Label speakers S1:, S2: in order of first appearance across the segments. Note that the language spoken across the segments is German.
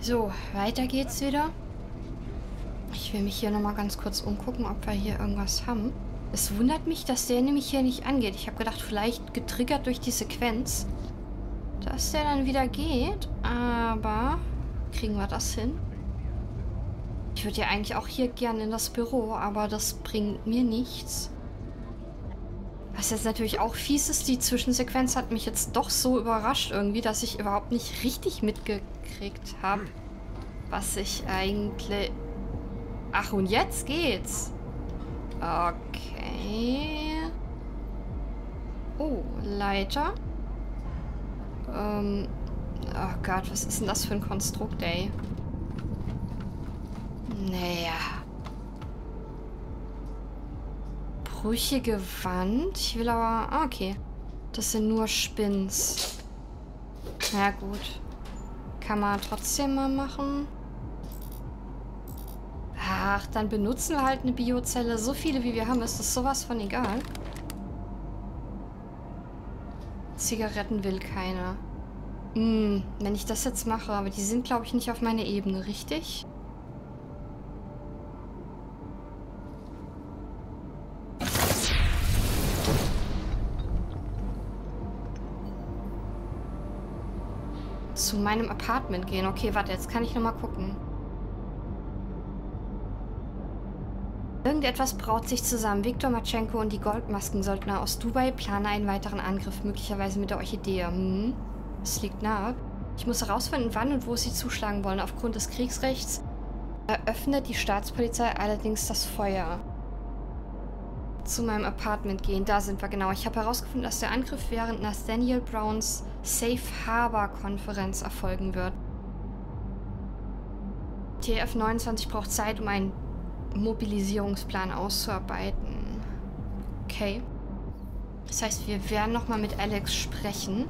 S1: So, weiter geht's wieder. Ich will mich hier nochmal ganz kurz umgucken, ob wir hier irgendwas haben. Es wundert mich, dass der nämlich hier nicht angeht. Ich habe gedacht, vielleicht getriggert durch die Sequenz, dass der dann wieder geht. Aber kriegen wir das hin? Ich würde ja eigentlich auch hier gerne in das Büro, aber das bringt mir nichts. Was jetzt natürlich auch fies ist, die Zwischensequenz hat mich jetzt doch so überrascht irgendwie, dass ich überhaupt nicht richtig mitgekriegt habe, was ich eigentlich... Ach, und jetzt geht's. Okay. Oh, Leiter. Ähm, oh Gott, was ist denn das für ein Konstrukt, ey? Naja. Brüchige Wand. Ich will aber... Ah, okay. Das sind nur Spins. Na gut. Kann man trotzdem mal machen. Ach, dann benutzen wir halt eine Biozelle. So viele wie wir haben, ist das sowas von egal. Zigaretten will keiner. Hm, wenn ich das jetzt mache, aber die sind, glaube ich, nicht auf meiner Ebene, richtig? Zu meinem Apartment gehen. Okay, warte, jetzt kann ich nochmal gucken. Irgendetwas braut sich zusammen. Viktor Matschenko und die Goldmaskensöldner aus Dubai planen einen weiteren Angriff, möglicherweise mit der Orchidee. Hm, es liegt nahe. Ich muss herausfinden, wann und wo sie zuschlagen wollen. Aufgrund des Kriegsrechts eröffnet die Staatspolizei allerdings das Feuer zu meinem Apartment gehen. Da sind wir genau. Ich habe herausgefunden, dass der Angriff während Nathaniel Browns Safe Harbor Konferenz erfolgen wird. TF29 braucht Zeit, um einen Mobilisierungsplan auszuarbeiten. Okay. Das heißt, wir werden nochmal mit Alex sprechen.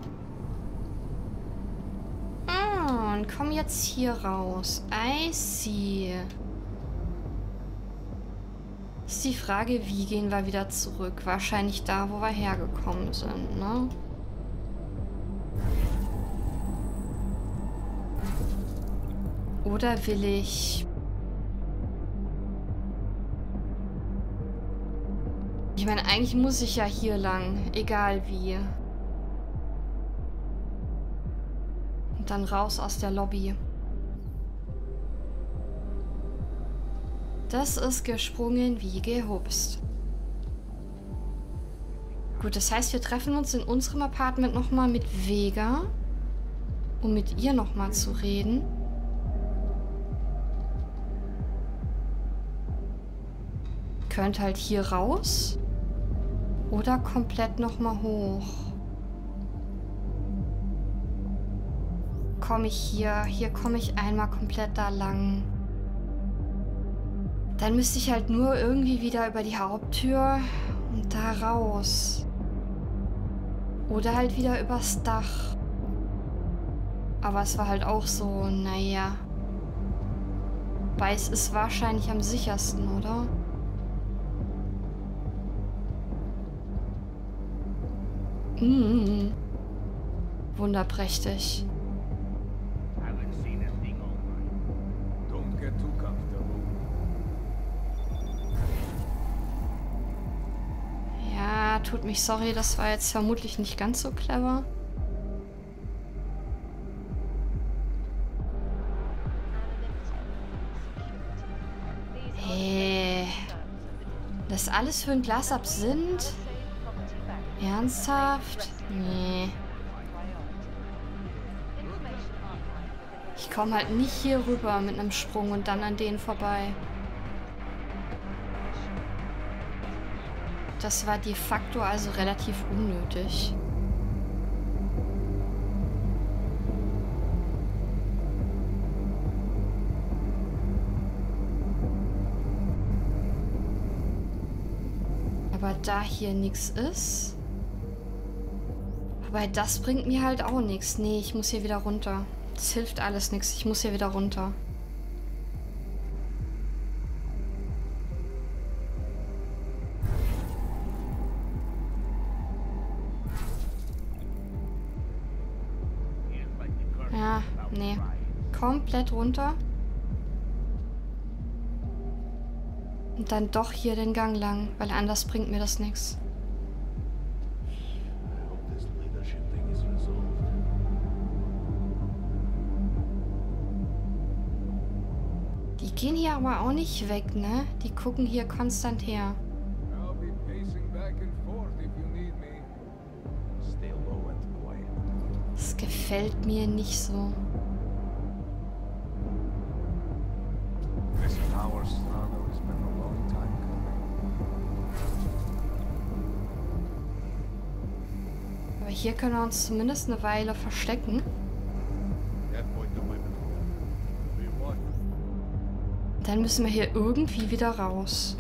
S1: Ah, und kommen jetzt hier raus. I see. Ist die Frage, wie gehen wir wieder zurück? Wahrscheinlich da, wo wir hergekommen sind, ne? Oder will ich... Ich meine, eigentlich muss ich ja hier lang, egal wie. Und dann raus aus der Lobby. Das ist gesprungen wie gehupst. Gut, das heißt, wir treffen uns in unserem Apartment nochmal mit Vega, um mit ihr nochmal zu reden. Könnt halt hier raus oder komplett nochmal hoch. Komme ich hier, hier komme ich einmal komplett da lang. Dann müsste ich halt nur irgendwie wieder über die Haupttür und da raus. Oder halt wieder übers Dach. Aber es war halt auch so, naja. Weiß ist wahrscheinlich am sichersten, oder? Mmh. Wunderprächtig. tut mich sorry, das war jetzt vermutlich nicht ganz so clever. Hey. Das alles für ein Glasabsinth? Ernsthaft? Nee. Ich komme halt nicht hier rüber mit einem Sprung und dann an denen vorbei. Das war de facto also relativ unnötig. Aber da hier nichts ist... Wobei, das bringt mir halt auch nichts. Nee, ich muss hier wieder runter. Das hilft alles nichts. Ich muss hier wieder runter. komplett runter. Und dann doch hier den Gang lang, weil anders bringt mir das nichts. Gehen hier aber auch nicht weg, ne? Die gucken hier konstant her. Das gefällt mir nicht so. Aber hier können wir uns zumindest eine Weile verstecken. Dann müssen wir hier irgendwie wieder raus.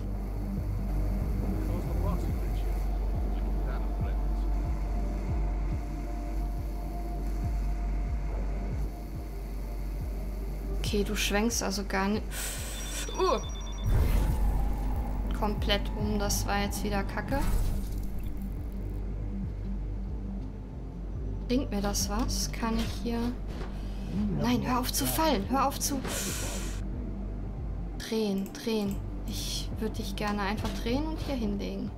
S1: Okay, du schwenkst also gar nicht... Uh. Komplett um, das war jetzt wieder Kacke. Bringt mir das was? Kann ich hier... Nein, hör auf zu fallen. Hör auf zu... Drehen, drehen. Ich würde dich gerne einfach drehen und hier hinlegen.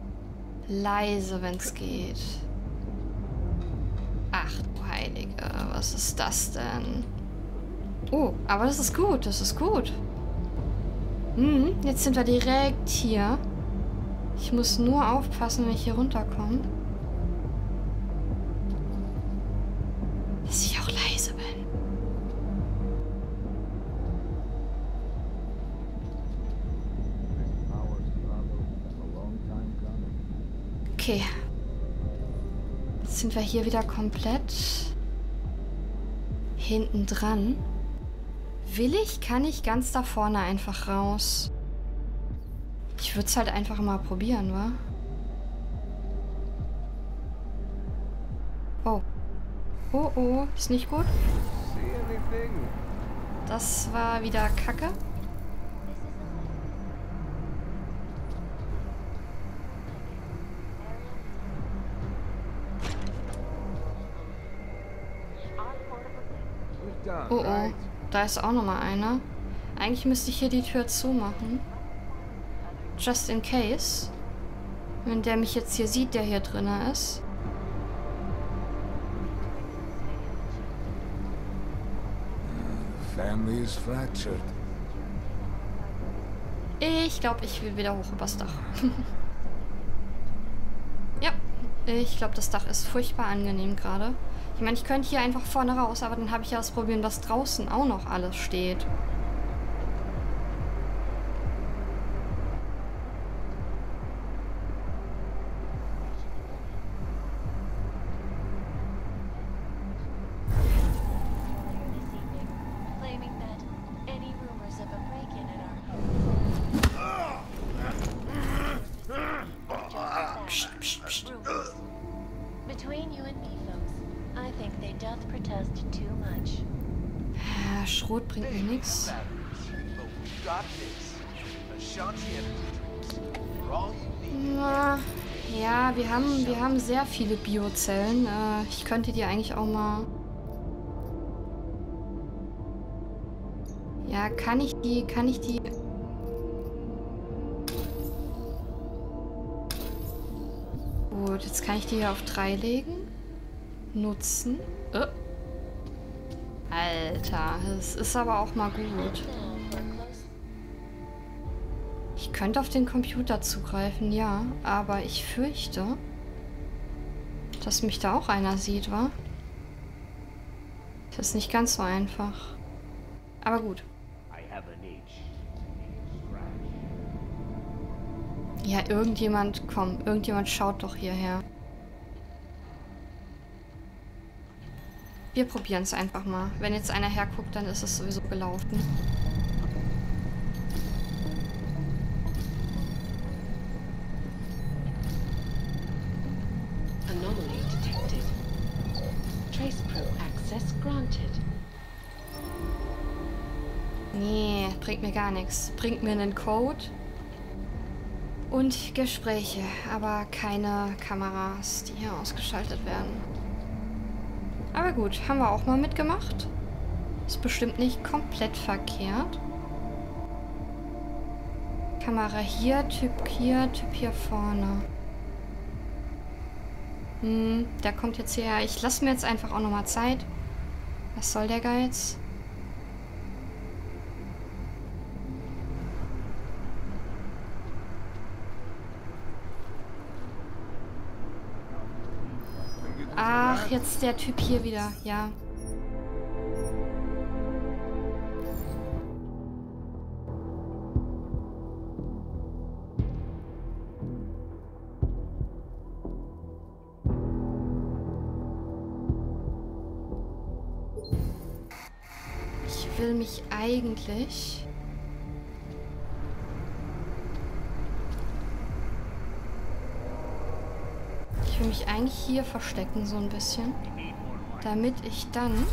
S1: Leise, wenn es geht. Ach du Heilige, was ist das denn? Oh, aber das ist gut, das ist gut. Hm, jetzt sind wir direkt hier. Ich muss nur aufpassen, wenn ich hier runterkomme. Okay. Jetzt sind wir hier wieder komplett hinten dran. Will ich, kann ich ganz da vorne einfach raus. Ich würde es halt einfach mal probieren, wa? Oh. Oh, oh. Ist nicht gut? Das war wieder Kacke. Oh, oh. Da ist auch nochmal einer. Eigentlich müsste ich hier die Tür zumachen. Just in case. Wenn der mich jetzt hier sieht, der hier drin ist.
S2: Family is fractured.
S1: Ich glaube, ich will wieder hoch übers Dach. ja, ich glaube, das Dach ist furchtbar angenehm gerade. Ich meine, ich könnte hier einfach vorne raus, aber dann habe ich ja das Problem, dass draußen auch noch alles steht. Wir haben, wir haben sehr viele Biozellen. Äh, ich könnte die eigentlich auch mal... Ja, kann ich die, kann ich die... Gut, jetzt kann ich die hier auf 3 legen. Nutzen. Oh. Alter, es ist aber auch mal gut. Ich könnte auf den Computer zugreifen, ja. Aber ich fürchte, dass mich da auch einer sieht, wa? Das ist nicht ganz so einfach. Aber gut. Ja, irgendjemand, komm, irgendjemand schaut doch hierher. Wir probieren es einfach mal. Wenn jetzt einer herguckt, dann ist es sowieso gelaufen.
S3: Granted.
S1: Nee, bringt mir gar nichts. Bringt mir einen Code und Gespräche, aber keine Kameras, die hier ausgeschaltet werden. Aber gut, haben wir auch mal mitgemacht. Ist bestimmt nicht komplett verkehrt. Kamera hier, Typ hier, Typ hier vorne. Hm, der kommt jetzt hierher. Ich lasse mir jetzt einfach auch nochmal Zeit. Was soll der Geiz? Ach, jetzt der Typ hier wieder. Ja. Eigentlich... Ich will mich eigentlich hier verstecken, so ein bisschen. Damit ich dann...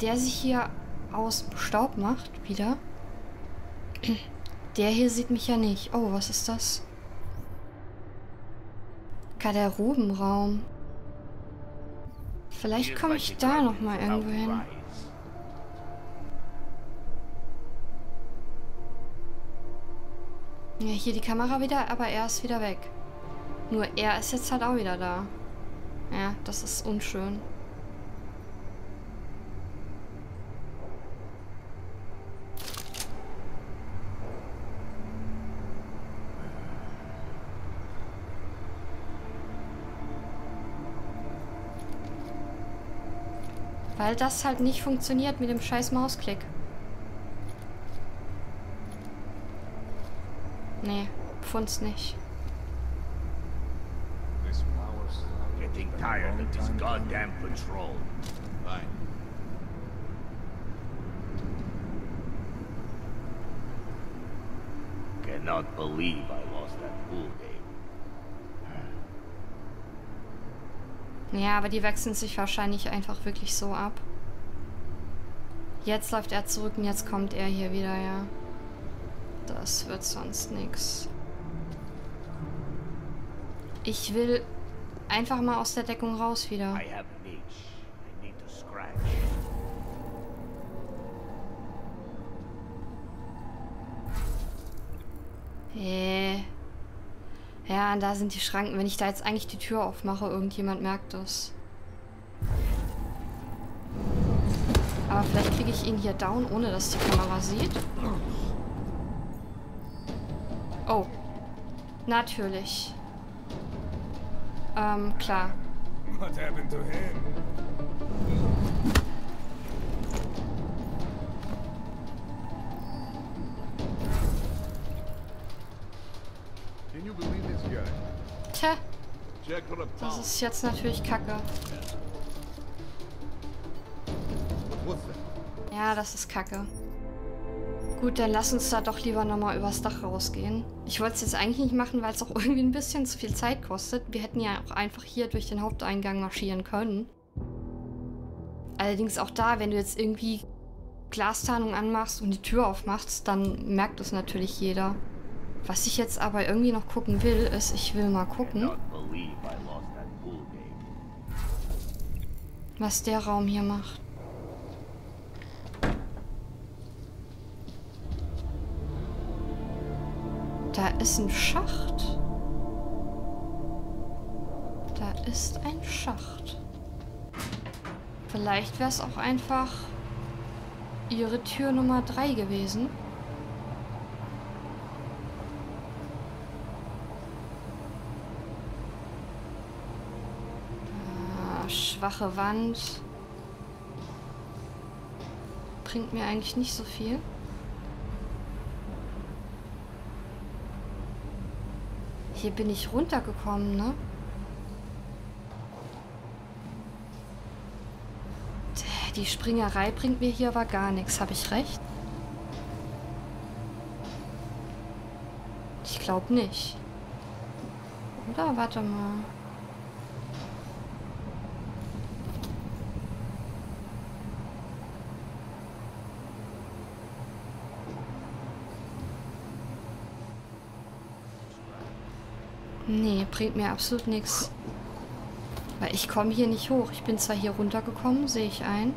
S1: Der sich hier aus Staub macht, wieder. Der hier sieht mich ja nicht. Oh, was ist das? Garderobenraum. Vielleicht komme ich da noch mal irgendwo hin. Ja, hier die Kamera wieder, aber er ist wieder weg. Nur er ist jetzt halt auch wieder da. Ja, das ist unschön. Weil das halt nicht funktioniert mit dem scheiß Mausklick. Nee, pfund's nicht.
S2: Getting tired of this goddamn patrol. Fine. Cannot believe I lost that pool game.
S1: Ja, aber die wechseln sich wahrscheinlich einfach wirklich so ab. Jetzt läuft er zurück und jetzt kommt er hier wieder, ja. Das wird sonst nichts. Ich will einfach mal aus der Deckung raus wieder. Äh. Ja, da sind die Schranken. Wenn ich da jetzt eigentlich die Tür aufmache, irgendjemand merkt das. Aber vielleicht kriege ich ihn hier down, ohne dass die Kamera sieht. Oh. Natürlich. Ähm, klar. What happened to him? Das ist jetzt natürlich kacke. Ja, das ist kacke. Gut, dann lass uns da doch lieber nochmal übers Dach rausgehen. Ich wollte es jetzt eigentlich nicht machen, weil es auch irgendwie ein bisschen zu viel Zeit kostet. Wir hätten ja auch einfach hier durch den Haupteingang marschieren können. Allerdings auch da, wenn du jetzt irgendwie Glastarnung anmachst und die Tür aufmachst, dann merkt es natürlich jeder. Was ich jetzt aber irgendwie noch gucken will, ist, ich will mal gucken, was der Raum hier macht. Da ist ein Schacht. Da ist ein Schacht. Vielleicht wäre es auch einfach ihre Tür Nummer 3 gewesen. Schwache Wand. Bringt mir eigentlich nicht so viel. Hier bin ich runtergekommen, ne? Die Springerei bringt mir hier aber gar nichts. Habe ich recht? Ich glaube nicht. Oder? Warte mal. Nee, bringt mir absolut nichts. Weil ich komme hier nicht hoch. Ich bin zwar hier runtergekommen, sehe ich ein.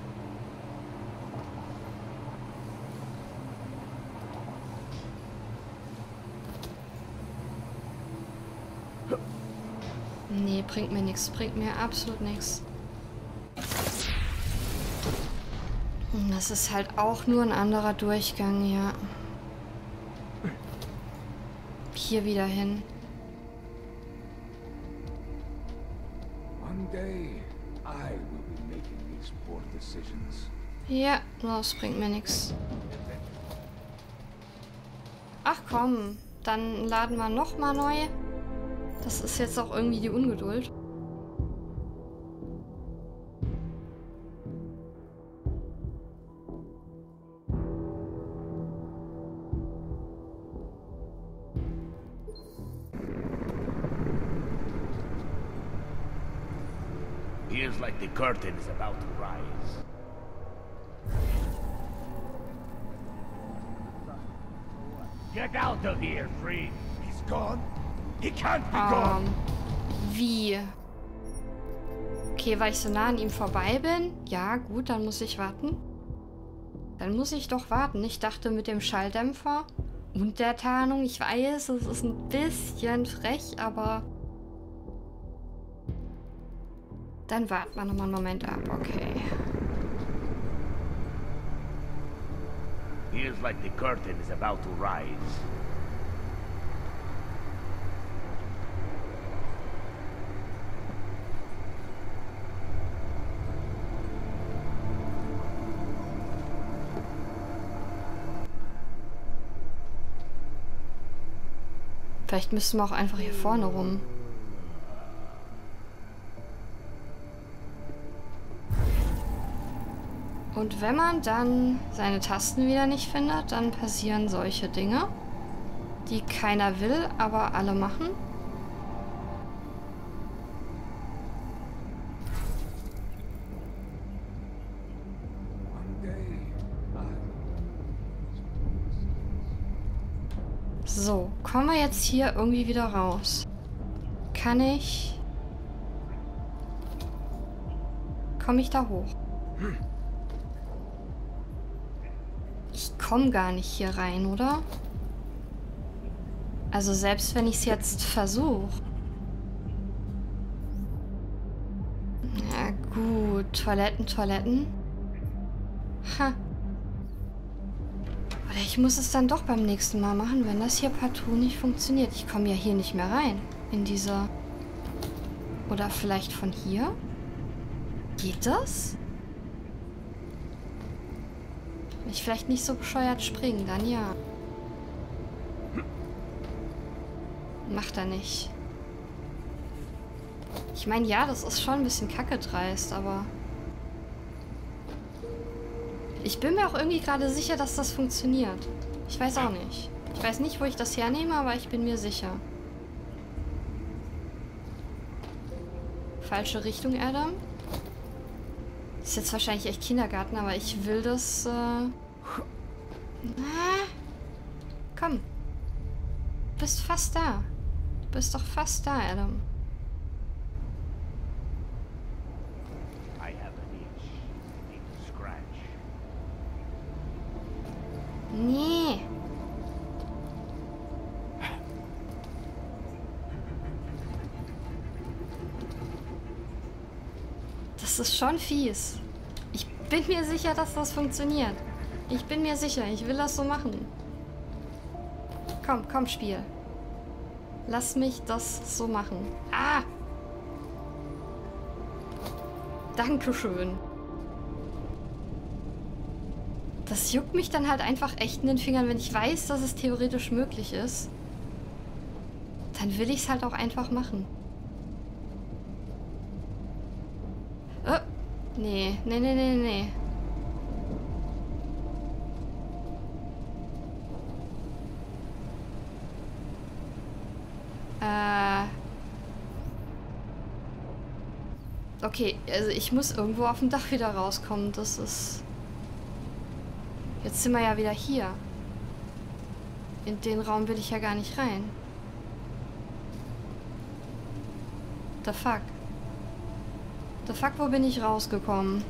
S1: Nee, bringt mir nichts. Bringt mir absolut nichts. Das ist halt auch nur ein anderer Durchgang, ja. Hier wieder hin. Ja, das bringt mir nichts. Ach komm, dann laden wir nochmal neu. Das ist jetzt auch irgendwie die Ungeduld.
S2: Feels like the curtain is about to rise. Get out of here, Free!
S4: He's gone? He can't be gone!
S1: Ähm, wie? Okay, weil ich so nah an ihm vorbei bin? Ja, gut, dann muss ich warten. Dann muss ich doch warten. Ich dachte mit dem Schalldämpfer und der Tarnung, ich weiß, es ist ein bisschen frech, aber... Dann warten wir nochmal einen Moment ab, okay.
S2: Feels like the curtain is about to rise.
S1: Vielleicht müssen wir auch einfach hier vorne rum. Und wenn man dann seine Tasten wieder nicht findet, dann passieren solche Dinge, die keiner will, aber alle machen. So, kommen wir jetzt hier irgendwie wieder raus? Kann ich... Komme ich da hoch? Ich komme gar nicht hier rein, oder? Also selbst wenn ich es jetzt versuche. Na gut, Toiletten, Toiletten. Ha. Oder ich muss es dann doch beim nächsten Mal machen, wenn das hier partout nicht funktioniert. Ich komme ja hier nicht mehr rein. In dieser... Oder vielleicht von hier? Geht das? Wenn ich vielleicht nicht so bescheuert springen, dann ja. Macht er nicht. Ich meine, ja, das ist schon ein bisschen kacke dreist, aber... Ich bin mir auch irgendwie gerade sicher, dass das funktioniert. Ich weiß auch nicht. Ich weiß nicht, wo ich das hernehme, aber ich bin mir sicher. Falsche Richtung, Adam. Ist jetzt wahrscheinlich echt Kindergarten, aber ich will das... Äh... Na? Komm. Du bist fast da. Du bist doch fast da, Adam. Nee. Das ist schon fies. Ich bin mir sicher, dass das funktioniert. Ich bin mir sicher, ich will das so machen. Komm, komm, Spiel. Lass mich das so machen. Ah! Dankeschön. Das juckt mich dann halt einfach echt in den Fingern, wenn ich weiß, dass es theoretisch möglich ist. Dann will ich es halt auch einfach machen. Oh, nee, nee, nee, nee, nee. Äh. Okay, also ich muss irgendwo auf dem Dach wieder rauskommen. Das ist... Jetzt sind wir ja wieder hier. In den Raum will ich ja gar nicht rein. The fuck? The fuck, wo bin ich rausgekommen?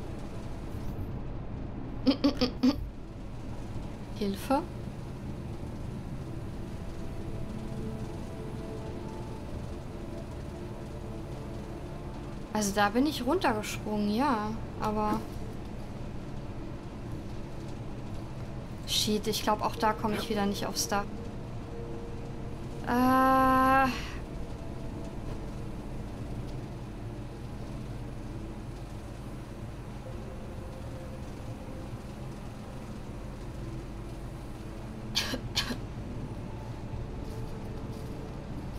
S1: Hilfe? Also da bin ich runtergesprungen, ja. Aber... Shit, ich glaube auch da komme ich wieder nicht aufs Dach. Äh...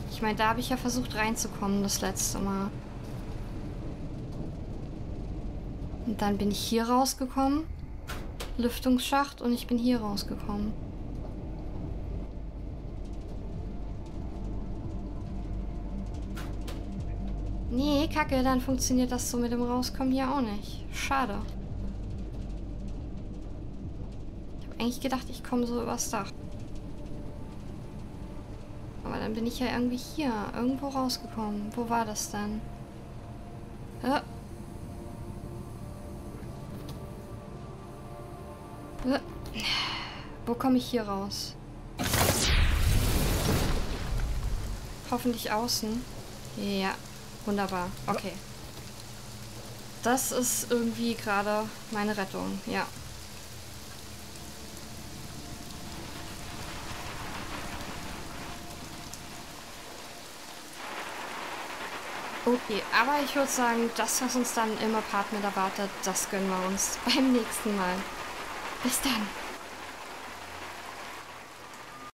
S1: Ich meine, da habe ich ja versucht reinzukommen das letzte Mal. Dann bin ich hier rausgekommen. Lüftungsschacht und ich bin hier rausgekommen. Nee, kacke, dann funktioniert das so mit dem Rauskommen hier auch nicht. Schade. Ich habe eigentlich gedacht, ich komme so übers Dach. Aber dann bin ich ja irgendwie hier, irgendwo rausgekommen. Wo war das denn? Äh. Wo komme ich hier raus? Hoffentlich außen. Ja, wunderbar. Okay. Das ist irgendwie gerade meine Rettung. Ja. Okay, aber ich würde sagen, das, was uns dann im Apartment erwartet, das gönnen wir uns beim nächsten Mal. Bis dann.